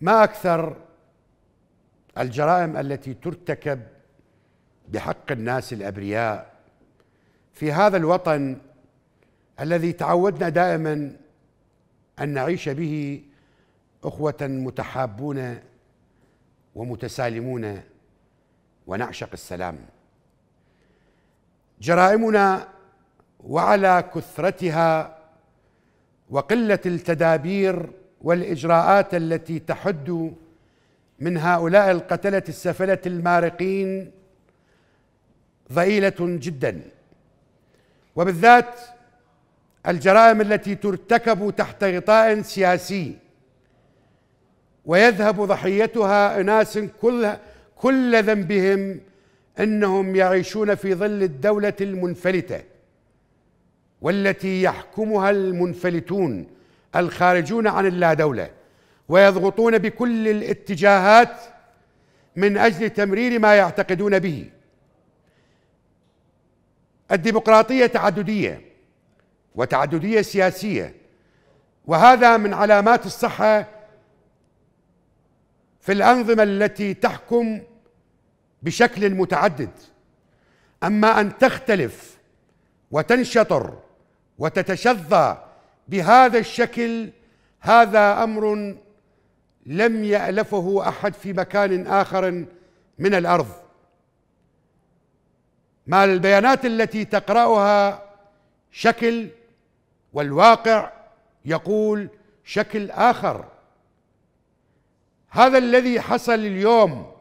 ما أكثر الجرائم التي ترتكب بحق الناس الأبرياء في هذا الوطن الذي تعودنا دائما أن نعيش به أخوة متحابون ومتسالمون ونعشق السلام. جرائمنا وعلى كثرتها وقلة التدابير والإجراءات التي تحد من هؤلاء القتلة السفلة المارقين ضئيلة جدا. وبالذات الجرائم التي ترتكب تحت غطاء سياسي ويذهب ضحيتها إناس كل كل ذنبهم إنهم يعيشون في ظل الدولة المنفلتة والتي يحكمها المنفلتون. الخارجون عن اللا دوله ويضغطون بكل الاتجاهات من أجل تمرير ما يعتقدون به. الديمقراطية تعددية وتعددية سياسية وهذا من علامات الصحة في الأنظمة التي تحكم بشكل متعدد. أما أن تختلف وتنشطر وتتشظى بهذا الشكل هذا أمر لم يألفه أحد في مكان آخر من الأرض. ما البيانات التي تقرأها شكل والواقع يقول شكل آخر. هذا الذي حصل اليوم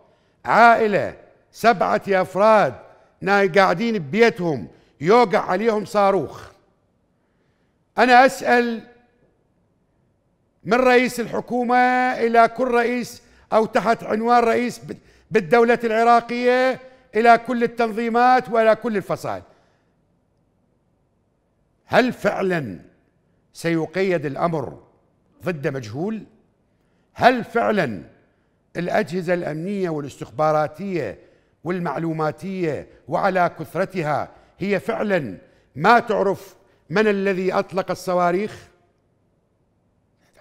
عائلة سبعة أفراد قاعدين ببيتهم يوقع عليهم صاروخ. أنا أسأل من رئيس الحكومة إلى كل رئيس أو تحت عنوان رئيس بالدولة العراقية إلى كل التنظيمات وإلى كل الفصائل. هل فعلا سيقيد الأمر ضد مجهول؟ هل فعلا الأجهزة الأمنية والاستخباراتية والمعلوماتية وعلى كثرتها هي فعلا ما تعرف من الذي أطلق الصواريخ؟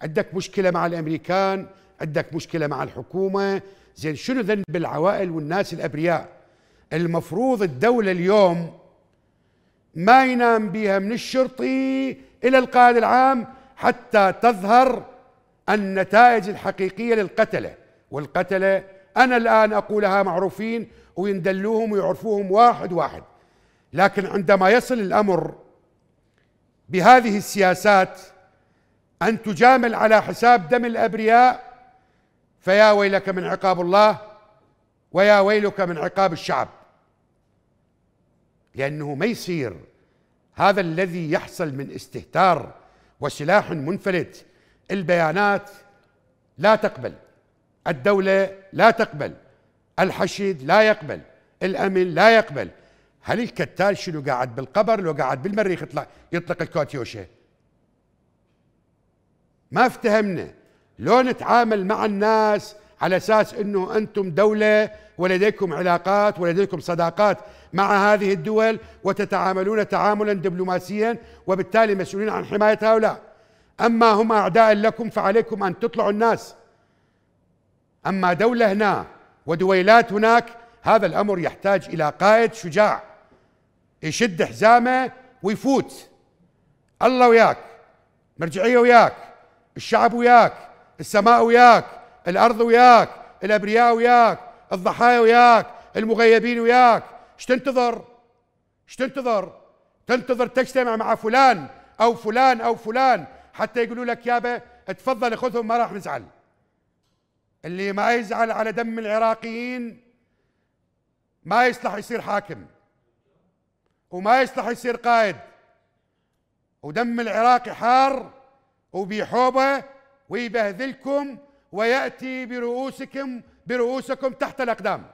عندك مشكلة مع الأمريكان عندك مشكلة مع الحكومة. زين شنو ذنب العوائل والناس الأبرياء؟ المفروض الدولة اليوم ما ينام بها من الشرطي إلى القائد العام حتى تظهر النتائج الحقيقية للقتلة. والقتلة أنا الآن أقولها معروفين ويندلوهم ويعرفوهم واحد واحد. لكن عندما يصل الأمر بهذه السياسات أن تجامل على حساب دم الأبرياء فيا ويلك من عقاب الله ويا ويلك من عقاب الشعب. لأنه ما يصير هذا الذي يحصل من استهتار وسلاح منفلت البيانات لا تقبل الدولة لا تقبل الحشد لا يقبل الأمن لا يقبل هل الكتال شنو قاعد بالقبر؟ لو قاعد بالمريخ يطلع يطلق الكوتيوشه ما افتهمنا. لو نتعامل مع الناس على أساس إنه أنتم دولة ولديكم علاقات ولديكم صداقات مع هذه الدول وتتعاملون تعاملا دبلوماسيا وبالتالي مسؤولين عن حماية هؤلاء. أما هم أعداء لكم فعليكم أن تطلعوا الناس. أما دولة هنا ودويلات هناك هذا الأمر يحتاج إلى قائد شجاع. يشد حزامه ويفوت. الله وياك مرجعية وياك الشعب وياك السماء وياك الأرض وياك الأبرياء وياك الضحايا وياك المغيبين وياك. إيش تنتظر إيش تنتظر تنتظر تجتمع مع فلان أو فلان أو فلان حتى يقولوا لك يابا تفضل خذهم ما راح نزعل. اللي ما يزعل على دم العراقيين ما يصلح يصير حاكم. وما يصلح يصير قائد. ودم العراقي حار وبيحوبه ويبهذلكم ويأتي برؤوسكم برؤوسكم تحت الأقدام.